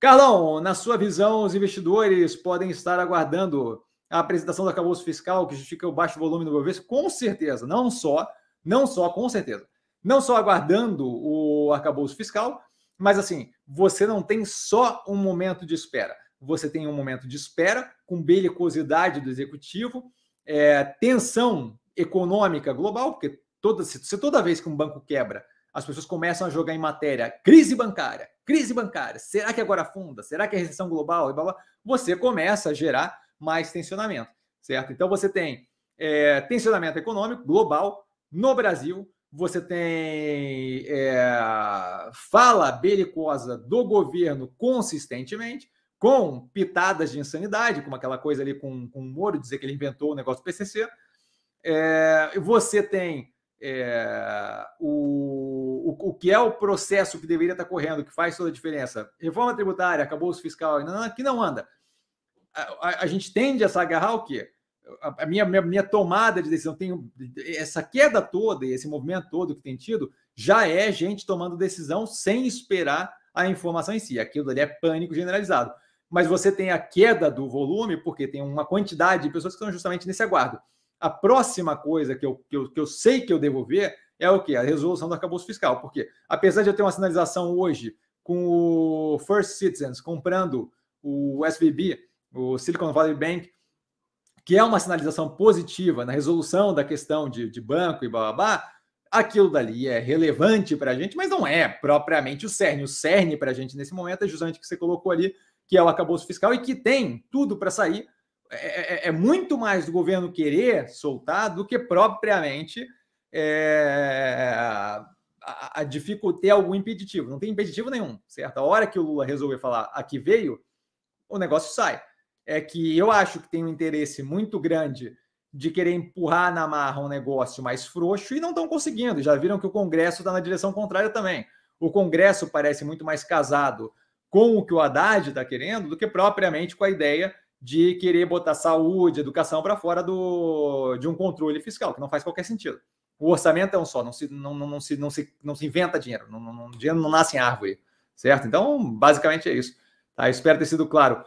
Carlão, na sua visão, os investidores podem estar aguardando a apresentação do acabouço fiscal que justifica o baixo volume do Bovespa? Com certeza, não só, não só, com certeza. Não só aguardando o arcabouço fiscal, mas assim, você não tem só um momento de espera. Você tem um momento de espera com belicosidade do executivo, é, tensão econômica global, porque toda, se toda vez que um banco quebra, as pessoas começam a jogar em matéria crise bancária, crise bancária, será que agora afunda? Será que é recessão global? E blá, blá, você começa a gerar mais tensionamento, certo? Então você tem é, tensionamento econômico global no Brasil, você tem é, fala belicosa do governo consistentemente, com pitadas de insanidade, como aquela coisa ali com, com o Moro dizer que ele inventou o negócio do PCC. É, você tem é, o, o, o, que é o processo que deveria estar correndo, que faz toda a diferença. Reforma tributária, acabou o fiscal, não, não, que não anda. A, a, a, gente tende a se agarrar o quê? A, a minha, minha, minha, tomada de decisão, tem essa queda toda, esse movimento todo que tem tido, já é gente tomando decisão sem esperar a informação em si. Aquilo ali é pânico generalizado. Mas você tem a queda do volume, porque tem uma quantidade de pessoas que estão justamente nesse aguardo. A próxima coisa que eu, que eu, que eu sei que eu devo ver é o que? A resolução do arcabouço fiscal. Porque, apesar de eu ter uma sinalização hoje com o First Citizens comprando o SVB, o Silicon Valley Bank, que é uma sinalização positiva na resolução da questão de, de banco e blá aquilo dali é relevante para a gente, mas não é propriamente o cerne. O cerne para a gente nesse momento é justamente o que você colocou ali, que é o arcabouço fiscal e que tem tudo para sair é, é, é, muito mais do governo querer soltar do que propriamente é, a dificultar algum impeditivo. Não tem impeditivo nenhum, certo? A hora que o Lula resolver falar aqui veio, o negócio sai. É que eu acho que tem um interesse muito grande de querer empurrar na marra um negócio mais frouxo e não estão conseguindo. Já viram que o Congresso está na direção contrária também. O Congresso parece muito mais casado com o que o Haddad está querendo do que propriamente com a ideia de querer botar saúde, educação para fora do, de um controle fiscal, que não faz qualquer sentido. O orçamento é um só, não se, não, não, não se, não, se, não se inventa dinheiro, não, não, dinheiro não nasce em árvore, certo? Então, basicamente é isso. Tá? Espero ter sido claro.